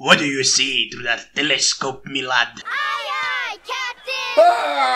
What do you see through that telescope, me lad? Aye, aye, Captain! Ah!